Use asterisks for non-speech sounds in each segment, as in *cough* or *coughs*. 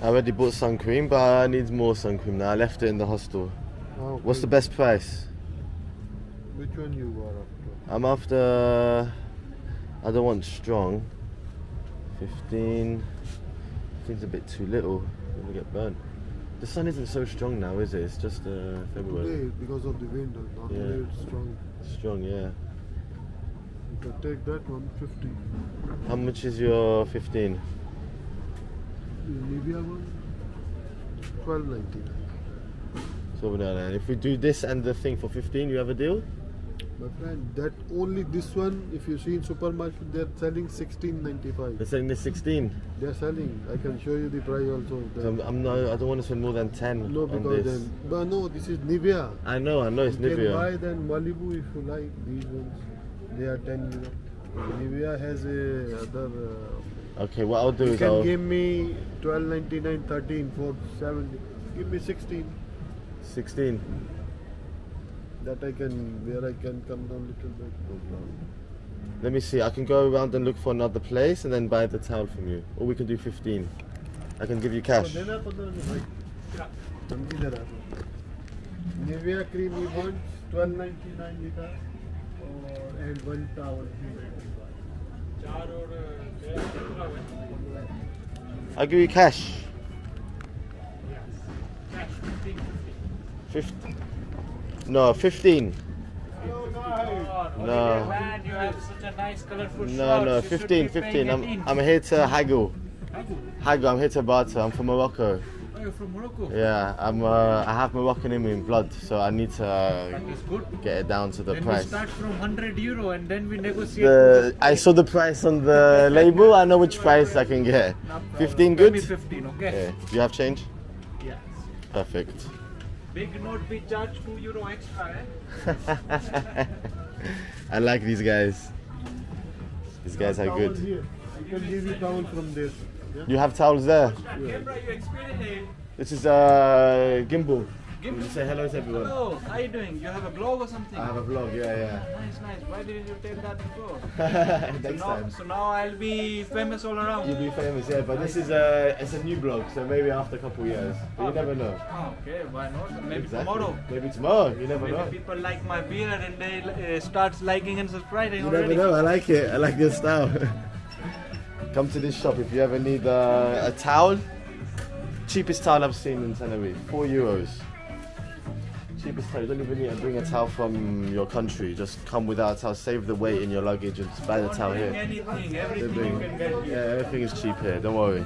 I already bought sun cream, but I need more sun cream now. I left it in the hostel. Ah, What's the best price? Which one you are after? I'm after. I don't want strong. 15. I think it's a bit too little. I'm gonna get burnt. The sun isn't so strong now, is it? It's just uh, February. Today, because of the wind, not Yeah. it's strong. Strong, yeah. You can take that one, 50. How much is your 15? The Nivea one, 12.99. So there, if we do this and the thing for 15, you have a deal? My friend, that only this one, if you see in supermarket, they're selling 16.95. They're selling this 16. They're selling. I can show you the price also. So I'm, I'm not, I don't want to spend more than 10 no, on because this. then, but no, this is Nivea. I know, I know it's you can buy then Malibu if you like. These ones, they are 10 euro. Nivea has a other. Uh, okay, what I'll do you is can I'll... give me 12.99, 13, 4, 70. Give me 16. 16. That I can, where I can come down a little bit. Let me see. I can go around and look for another place and then buy the towel from you. Or we can do 15. I can give you cash. Nivea cream you want? 12.99 and one towel 3.95. I'll give you cash. 50. No, 15. No. Nice No, no, You 15, 15. I'm, I'm here to haggle. Haggle, I'm here to barter. I'm from Morocco. Oh, you're from Morocco? Yeah, I'm. Uh, I have Moroccan in me in blood, so I need to uh, That is good. get it down to the Then price. we start from 100 euro and then we negotiate. The I saw the price on the *laughs* label. I know which price I can get. 15 Pay good. me 15, okay? Yeah. You have change? Yes. Perfect. Big note, we charge 2 euro extra, eh? *laughs* I like these guys. These guys are good. Here. I can give you towel from this. Yeah? You have towels there. Camera, you explain it. This is uh, gimbal. Gimbal? You say hello to everyone? Hello, how you doing? You have a blog or something? I have a vlog. Yeah, yeah. Nice, nice. Why didn't you tell that before? *laughs* yeah. So Next now, time. so now I'll be famous all around. You'll be famous, yeah. But this is a it's a new blog, so maybe after a couple years. But you never know. Oh, okay, why not? Maybe Exactly. tomorrow. Maybe tomorrow. You never Maybe know. people like my beard and they uh, start liking and subscribing You already. never know. I like it. I like your style. *laughs* Come to this shop if you ever need uh, a towel. Cheapest towel I've seen in Tenerife. Four euros. Cheapest towel. You don't even need to bring a towel from your country. Just come without a towel. Save the weight in your luggage and buy the towel here. anything, everything bring- you can get Yeah, everything is cheap here. Don't worry.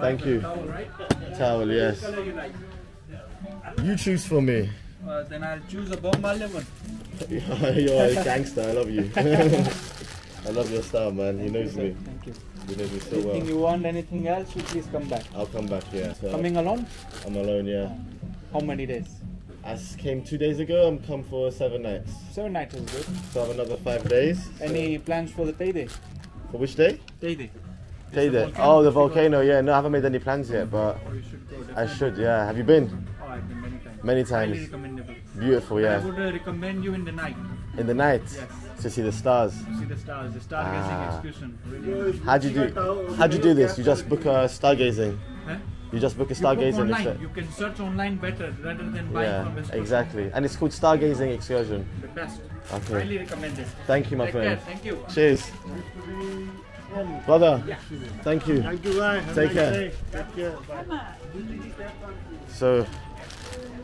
Thank you. Towel, right? Towel, yes. You choose for me. Uh, then I'll choose a Bob Marley one. *laughs* You're a gangster. I love you. *laughs* I love your style, man. He knows me. Thank you. You know me so Anything well. you want, anything else, you please come back. I'll come back, yeah. So Coming alone? I'm alone, yeah. How many days? I came two days ago. I'm come for seven nights. Seven nights is good. So I have another five days. So- Any plans for the Teide? For which day? Day. Day the day. Oh, the volcano. Yeah, no, I haven't made any plans yet, but Oh, should. I should. Yeah. Have you been? Oh, I've been many times. Many times. Beautiful. I would uh, recommend you in the night In the night Yes. To see the stars. to see the stars, the stargazing Ah. excursion. Really. How'd you do? How'd you do this? You just book a stargazing. Huh? You just book a You book stargazing. online. You can search online better rather than buying Yeah, from the store. exactly. And it's called stargazing excursion. The best. Okay. Highly recommended. Thank you, my Take care. friend. Thank you. Cheers. Brother, Yeah. thank you. Thank you, guys. Have Take nice care. Take care. Bye. So,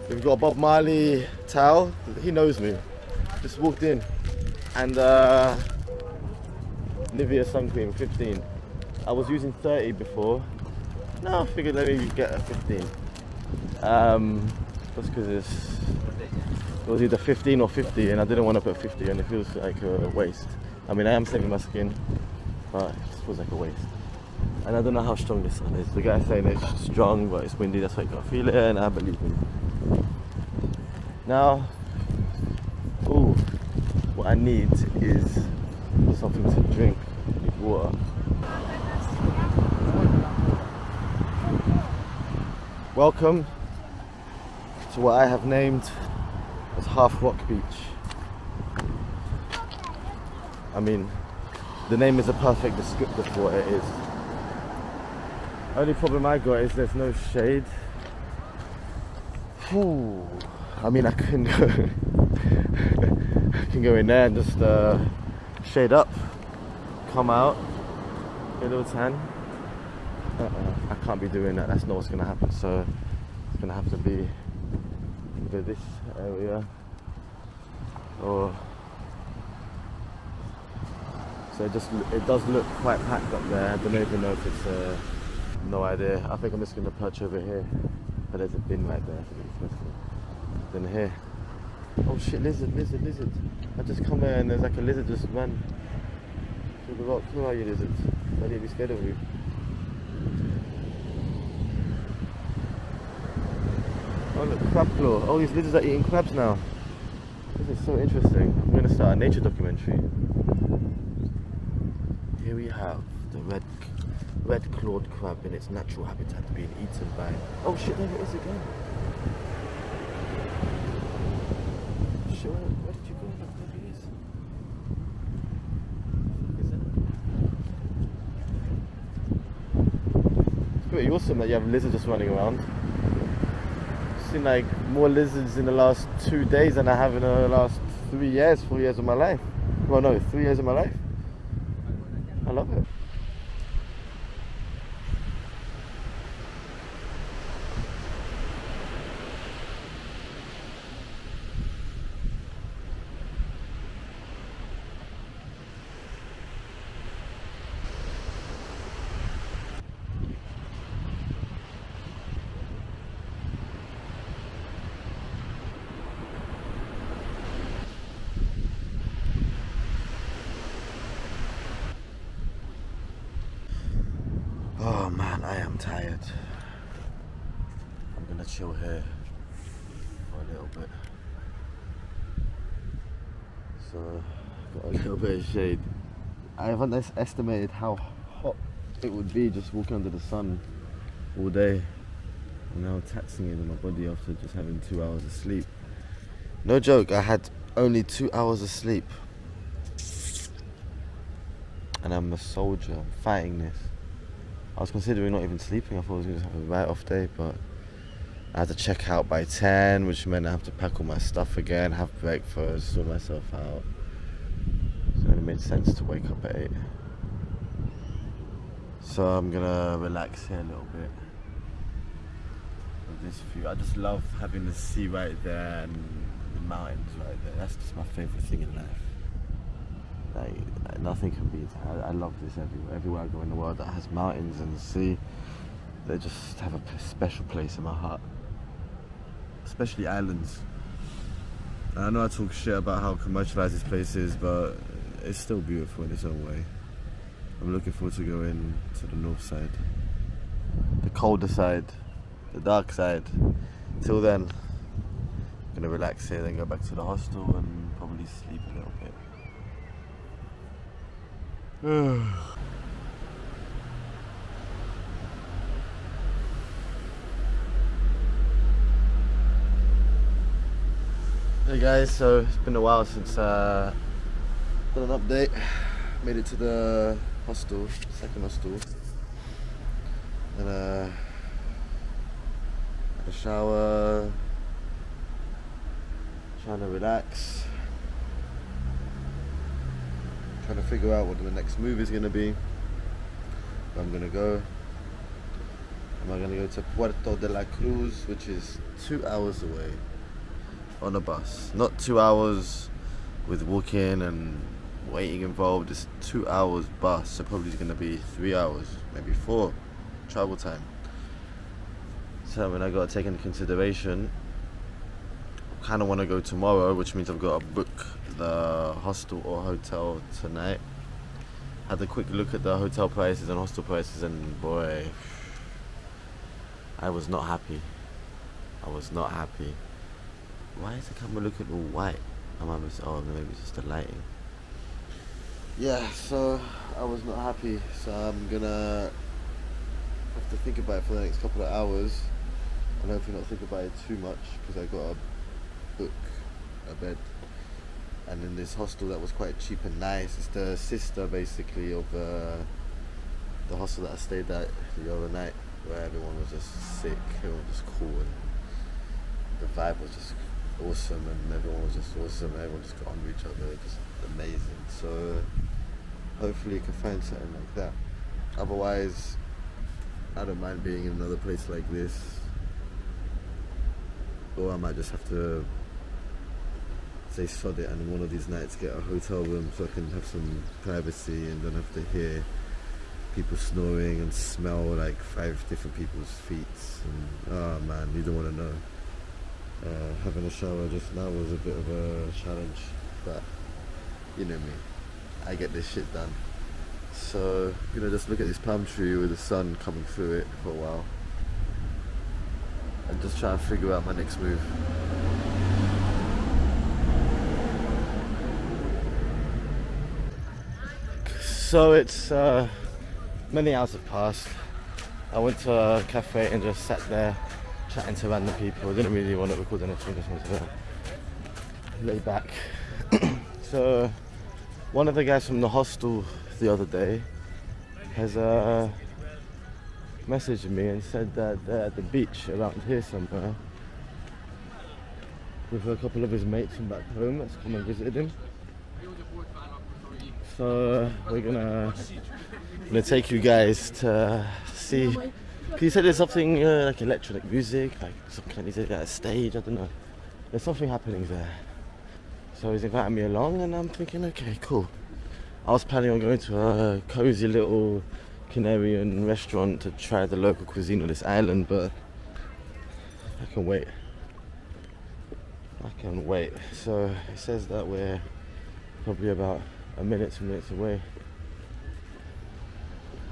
we've got Bob Marley towel. He knows me. Just walked in. And uh, Nivea sun cream, 15. I was using 30 before. No, I figured let me get a 15. Um, just because it's it was either 15 or 50 and I didn't want to put 50 and it feels like a waste. I mean I am saving my skin but it feels like a waste. And I don't know how strong this sun is. The guy's saying it's strong but it's windy that's why you gotta feel it and I believe him. Now, what I need is something to drink. Need water. Welcome to what I have named as Half Rock Beach. I mean, the name is a perfect descriptor for what it is. Only problem I got is there's no shade. Whew. I mean, I can *laughs* I can go in there and just uh, shade up, come out, get a little tan. Uh-uh, I can't be doing that. That's not what's gonna happen. So it's gonna have to be either this area or so it just it does look quite packed up there. I don't even know if it's uh, no idea. I think I'm just gonna perch over here. But there's a bin right there. Then here. Oh shit, lizard, lizard, lizard. I just come here and there's like a lizard just ran through the rock. Who are you lizards? I need to be scared of you. Oh look, crab claw. All these lizards are eating crabs now. This is so interesting. I'm gonna start a nature documentary. Here we have the red red clawed crab in its natural habitat being eaten by Oh shit there it is again. Shit, where, where did you go? Look, there he is. What the fuck is that? It's pretty awesome that you have lizards just running around. Seen like more lizards in the last two days than I have in the last three years, four years of my life. Well no, three years of my life. I love it. Oh man, I am tired. I'm gonna chill here for a little bit. So, got a little bit of shade. I haven't estimated how hot it would be just walking under the sun all day. And now taxing it in my body after just having two hours of sleep. No joke, I had only two hours of sleep. And I'm a soldier I'm fighting this. I was considering not even sleeping. I thought I was going to have a right off day, but I had to check out by 10, which meant I have to pack all my stuff again, have breakfast, sort myself out. So it only made sense to wake up at 8. So I'm going to relax here a little bit. With this view. I just love having the sea right there and the mountains right there. That's just my favourite thing in life. Like, nothing can beat it. I, I love this everywhere. Everywhere I go in the world that has mountains and sea, they just have a special place in my heart. Especially islands. I know I talk shit about how commercialized this place is, but it's still beautiful in its own way. I'm looking forward to going to the north side, the colder side, the dark side. Till then, I'm gonna relax here, then go back to the hostel and probably sleep a little bit. *sighs* hey guys, so it's been a while since uh, done an update. Made it to the hostel, second hostel, and uh, had a shower, trying to relax trying to figure out what the next move is going to be. I'm going to go. Am I going to go to Puerto de la Cruz, which is two hours away on a bus? Not two hours with walking and waiting involved. It's two hours bus, so probably it's going to be three hours, maybe four travel time. So when I got to take into consideration, I kind of want to go tomorrow, which means I've got to book the hostel or hotel tonight. Had a quick look at the hotel prices and hostel prices, and boy, I was not happy. I was not happy. Why is the camera looking all white? I might miss. Oh, maybe it's just the lighting. Yeah, so I was not happy. So I'm gonna have to think about it for the next couple of hours, and hopefully not think about it too much because I got to book a bed and in this hostel that was quite cheap and nice. It's the sister basically of uh, the hostel that I stayed at the other night. where everyone was just sick, everyone was just cool, and the vibe was just awesome, and everyone was just awesome. Everyone just got on with each other, just amazing. So hopefully you can find something like that. Otherwise, I don't mind being in another place like this, or I might just have to say sod it and one of these nights get a hotel room so I can have some privacy and don't have to hear people snoring and smell like five different people's feet. And oh man, you don't want to know. Uh, having a shower just now was a bit of a challenge, but you know me, I get this shit done. So, you know, just look at this palm tree with the sun coming through it for a while. And just try and figure out my next move. So it's uh, many hours have passed. I went to a cafe and just sat there chatting to random people. I didn't really want to record anything, just wanted to lay back. *coughs* so one of the guys from the hostel the other day has uh, messaged me and said that they're at the beach around here somewhere with a couple of his mates from back home that's come and visited him. So we're gonna gonna take you guys to see. He said there's something uh, like electronic music, like some kind of at a stage. I don't know. There's something happening there. So he's inviting me along, and I'm thinking, okay, cool. I was planning on going to a cozy little Canarian restaurant to try the local cuisine on this island, but I can wait. I can wait. So it says that we're probably about a minute, two minutes away.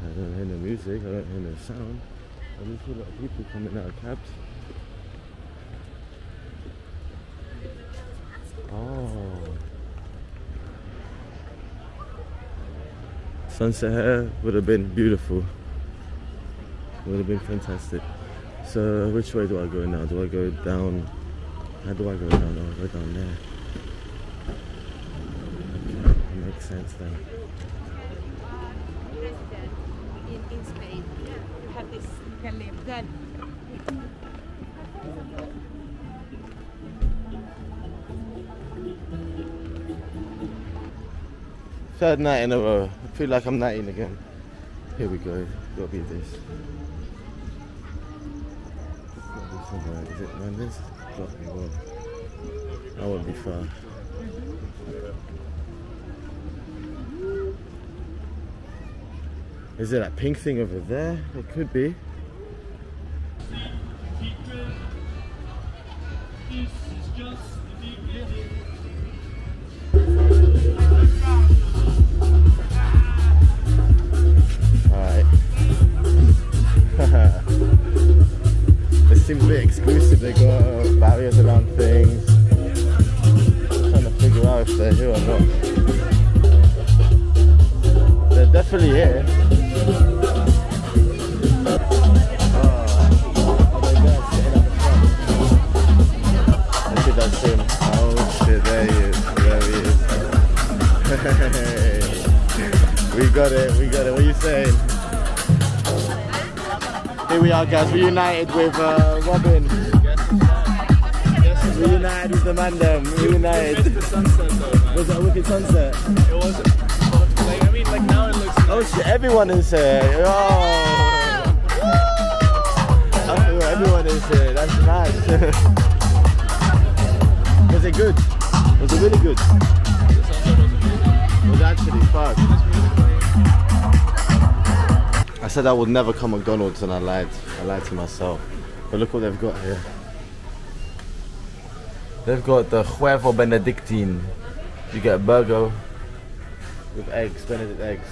I don't hear no music, I don't hear no sound. I just see a lot of people coming out of cabs. Oh. Sunset here would have been beautiful. Would have been fantastic. So which way do I go now? Do I go down? How do I go down? Oh, I go down there. Okay, makes sense then. in, in Spain. You have this, you can live good. Third night in a row. I feel like I'm 19 again. Here we go. Gotta be this. Gotta be somewhere. Is it? Gotta be well. I won't be far. Is there that pink thing over there? It could be. Alright. *laughs* It seems exclusive. They got uh, barriers around things. trying to figure out if they're here or not. They're definitely here. *laughs* we got it, we got it. What are you saying? Here we are, guys. Reunited with uh, Robin. Reunited with the Mandem. Reunited. The sunset though. Was it a wicked sunset? It was like I mean like now it looks Oh shit, everyone is here. Oh. Everyone is here. That's nice. *laughs* was it good? Was it really good? Was actually? I said I would never come McDonald's and I lied. I lied to myself. But look what they've got here. They've got the Huevo Benedictine. You get a burger with eggs, Benedict eggs.